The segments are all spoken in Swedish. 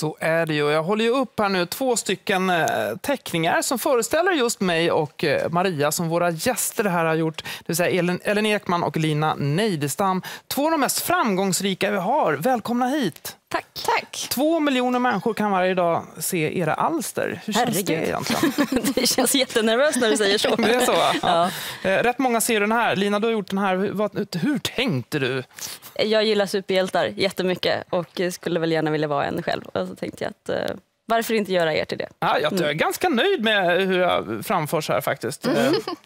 Så är det ju. Jag håller ju upp här nu två stycken eh, teckningar som föreställer just mig och eh, Maria som våra gäster här har gjort. Det vill säga Ellen, Ellen Ekman och Lina Neidestam. Två av de mest framgångsrika vi har. Välkomna hit! Tack. Tack. Två miljoner människor kan varje dag se era alster. Hur känns Herregud. det egentligen? det känns jättenervöst när du säger så. Det är så? va? Ja. Eh, Rätt många ser den här. Lina, du har gjort den här. Hur tänkte du? Jag gillar superhjältar jättemycket och skulle väl gärna vilja vara en själv. Och så tänkte jag att eh, varför inte göra er till det? Ja, jag är ganska nöjd med hur jag framförs här faktiskt. Eh,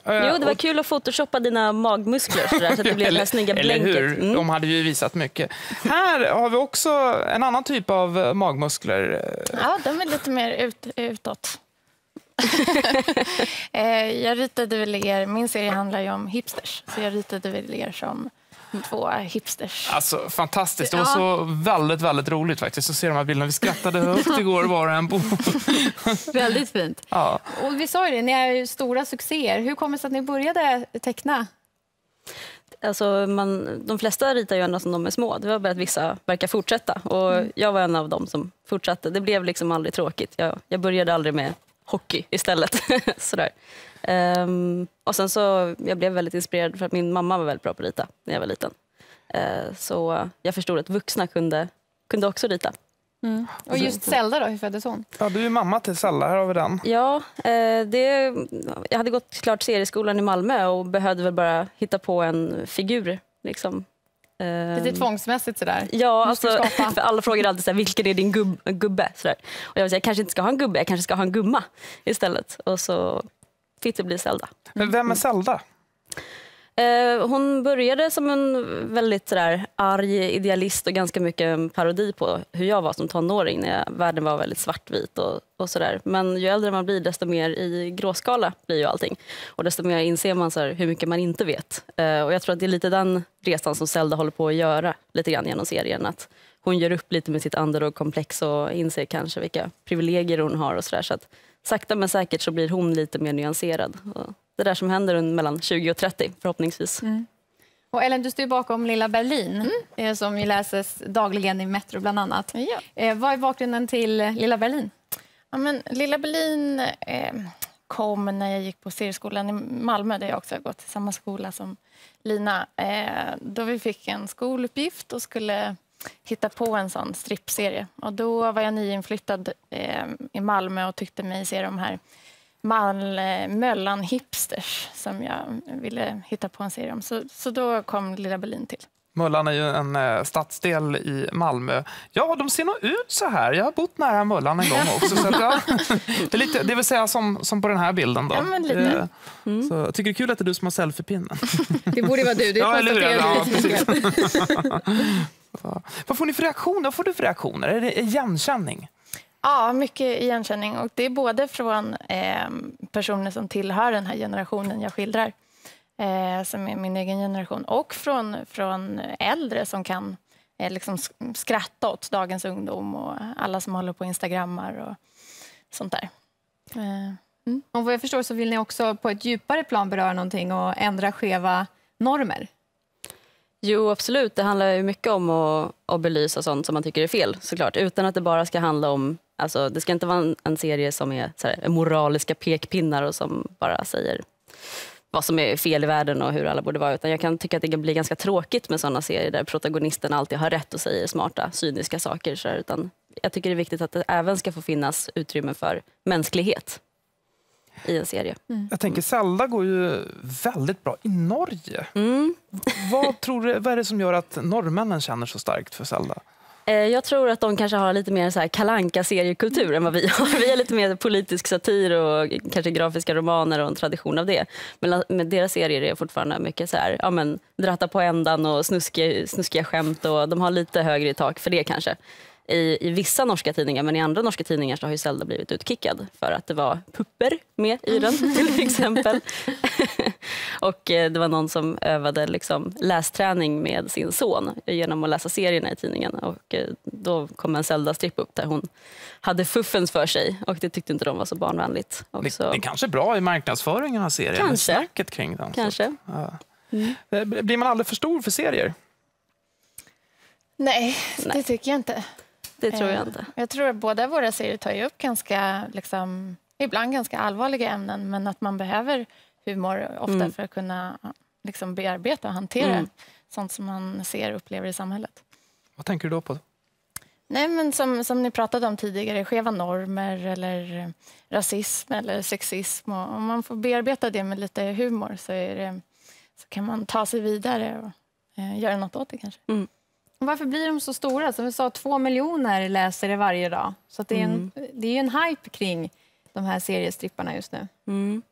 Mm. Jo, det var kul att photoshoppa dina magmuskler så, där, så att det blev det här snygga eller blänket. hur? Mm. De hade ju visat mycket. Här har vi också en annan typ av eh, magmuskler. Ja, de är lite mer ut, utåt. Eh, jag ritade väl er, min serie handlar ju om hipsters, så jag ritade väl er som två hipsters. Alltså fantastiskt. Det var Ja. så väldigt, väldigt roligt faktiskt att se de här bilderna. Vi skrattade högt igår var och en på. Väldigt fint. Ja. Och vi sa ju det, ni är ju stora succéer. Hur kommer det sig att ni började teckna? Alltså, man, de flesta ritar ju ända som de är små. Det var bara att vissa verkar fortsätta. Och Jag var en av dem som fortsatte. Det blev liksom aldrig tråkigt. Jag, jag började aldrig med hockey istället. Sådär. Ehm, och sen så, jag blev väldigt inspirerad för att min mamma var väldigt bra på att rita när jag var liten. Eh, så jag förstod att vuxna kunde, kunde också rita. Och just Zelda då, hur föddes hon? ja, du är mamma till Sella. Här har vi den. Ja, eh, det, jag hade gått klart serieskolan i Malmö och behövde väl bara hitta på en figur. Liksom. Lite Ehm, tvångsmässigt sådär. Ja, alltså, för alla frågar alltid så här, vilken är din gubb, gubbe? Så där. Och jag vill säga, jag kanske inte ska ha en gubbe, jag kanske ska ha en gumma istället. Och så fick det bli Zelda. Men vem är Zelda? Eh, hon började som en väldigt sådär, arg idealist och ganska mycket en parodi på hur jag var som tonåring när jag, världen var väldigt svartvit och, och sådär. Men ju äldre man blir desto mer i gråskala blir ju allting. Och desto mer inser man så hur mycket man inte vet. Eh, och jag tror att det är lite den resan som Zelda håller på att göra lite grann genom serien. Att hon gör upp lite med sitt underdog-komplex och inser kanske vilka privilegier hon har och sådär. Så att sakta men säkert så blir hon lite mer nyanserad. Och det där som händer mellan 20 och 30 förhoppningsvis. Och Ellen, du står bakom Lilla Berlin eh, som ju läses dagligen i Metro bland annat. Ja. Eh, vad är bakgrunden till Lilla Berlin? Ja, men Lilla Berlin eh, kom när jag gick på serieskolan i Malmö där jag också har gått i samma skola som Lina. Eh, då vi fick en skoluppgift och skulle hitta på en sån strippserie. Och då var jag nyinflyttad eh, i Malmö och tyckte mig se de här Mal, eh, Möllan hipsters som jag ville hitta på en serie om. Så, så då kom Lilla Berlin till. Möllan är ju en eh, stadsdel i Malmö. Ja, de ser nog ut så här. Jag har bott nära Möllan en gång också. Så att, ja, det, är lite, det vill säga som, som på den här bilden. Då. Ja, men lite. Eh, Så jag tycker det är kul att det är du som har selfiepinnen. Det borde vara du, det Ja, eller hur? Ja. Vad får ni för reaktioner? Vad får du för reaktioner? Är det igenkänning? Ja, mycket igenkänning. Och det är både från eh, personer som tillhör den här generationen jag skildrar, eh, som är min egen generation, och från, från äldre som kan eh, liksom sk- skratta åt dagens ungdom och alla som håller på Instagrammar och sånt där. Eh, Och vad jag förstår så vill ni också på ett djupare plan beröra någonting och ändra skeva normer. Jo, absolut. Det handlar ju mycket om att, att belysa sånt som man tycker är fel, såklart. Utan att det bara ska handla om... Alltså, det ska inte vara en, en serie som är så här, moraliska pekpinnar och som bara säger vad som är fel i världen och hur alla borde vara. Utan jag kan tycka att det kan bli ganska tråkigt med såna serier där protagonisten alltid har rätt och säger smarta, cyniska saker. Så här, utan jag tycker det är viktigt att det även ska få finnas utrymme för mänsklighet i en serie. Jag tänker Zelda går ju väldigt bra i Norge. Mm. Vad, tror du, vad är det som gör att norrmännen känner så starkt för Zelda? Eh, jag tror att de kanske har lite mer så här kalanka seriekultur än vad vi har. Vi har lite mer politisk satir och kanske grafiska romaner och en tradition av det. Men med deras serier är fortfarande mycket så här, ja men dratta på ändan och snuskiga, snuskiga skämt och de har lite högre i tak för det kanske. I, I vissa norska tidningar, men i andra norska tidningar så har ju Zelda blivit utkickad för att det var pupper med i den till exempel. och eh, det var någon som övade liksom lästräning med sin son genom att läsa serierna i tidningen. Och eh, då kom en Zelda-stripp upp där hon hade fuffens för sig och det tyckte inte de var så barnvänligt. Det, så, det är kanske är bra i marknadsföringen av serien. Kanske. Snacket kring den. Så, kanske. ja. Eh, Blir man aldrig för stor för serier? nej, Nej. det tycker jag inte. Det tror jag Eh, inte. Jag tror att båda våra serier tar ju upp ganska, liksom, ibland ganska allvarliga ämnen men att man behöver humor ofta Mm. för att kunna liksom, bearbeta och hantera Mm. sånt som man ser och upplever i samhället. Vad tänker du då på? Nej, men som, som ni pratade om tidigare, skeva normer eller rasism eller sexism. Och om man får bearbeta det med lite humor så, är det, så kan man ta sig vidare och eh, göra något åt det kanske. Och Varför blir de så stora? Som vi sa, två miljoner läser det varje dag. Så det, är en, det är en hype kring de här seriestripparna just nu. Mm.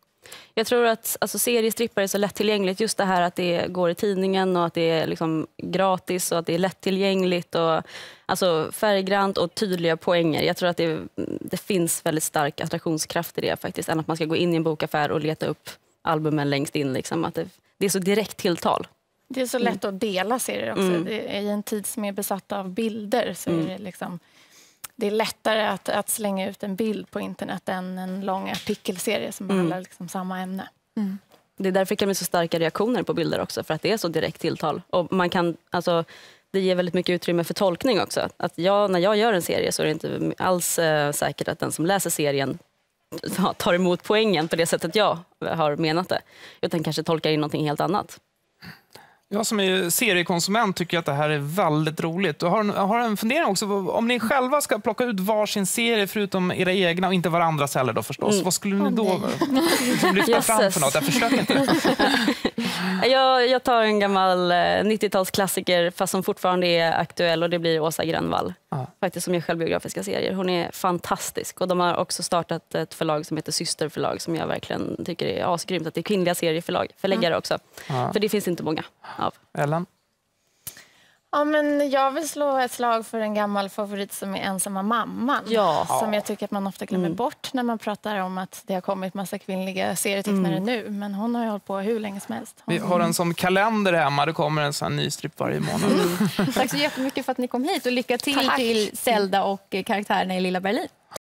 Jag tror att alltså, seriestrippar är så lättillgängligt. Just det här att det går i tidningen och att det är liksom gratis och att det är lättillgängligt. Och, alltså, färggrant och tydliga poänger. Jag tror att det, det finns väldigt stark attraktionskraft i det faktiskt. Än att man ska gå in i en bokaffär och leta upp albumen längst in. Liksom. Att det, det är så direkt tilltal. Det är så lätt att dela serier också. Mm. I en tid som är besatt av bilder så Mm. är det liksom det är lättare att, att slänga ut en bild på internet än en lång artikelserie som Mm. behandlar liksom samma ämne. Det är därför det kan bli så starka reaktioner på bilder också, för att det är så direkt tilltal. Och man kan, alltså, det ger väldigt mycket utrymme för tolkning också. Att jag, när jag gör en serie så är det inte alls eh, säkert att den som läser serien tar emot poängen på det sättet jag har menat det. Utan kanske tolkar in någonting helt annat. Jag som är seriekonsument tycker att det här är väldigt roligt. Jag har en, jag har en fundering också. Om ni själva ska plocka ut varsin serie förutom era egna och inte varandras heller då förstås. Vad skulle ni då liksom lyfta fram för något? Jag försöker inte. Jag, jag tar en gammal eh, 90-talsklassiker fast som fortfarande är aktuell och det blir Åsa Grönvall. Ja. Faktiskt som gör självbiografiska serier. Hon är fantastisk och de har också startat ett förlag som heter Systerförlag som jag verkligen tycker är asgrymt. Att det är kvinnliga serieförlag, förläggare också. Ja. För det finns inte många av. Ellen? Ja, men jag vill slå ett slag för en gammal favorit som är Ensamma mamman. Ja. Som jag tycker att man ofta glömmer Mm. bort när man pratar om att det har kommit massa kvinnliga serietecknare Mm. nu. Men hon har ju hållit på hur länge som helst. Hon, Vi har en som kalender hemma. Det kommer en sån ny stripp varje månad. Tack så jättemycket för att ni kom hit och lycka till Tack. till Zelda och eh, karaktärerna i Lilla Berlin.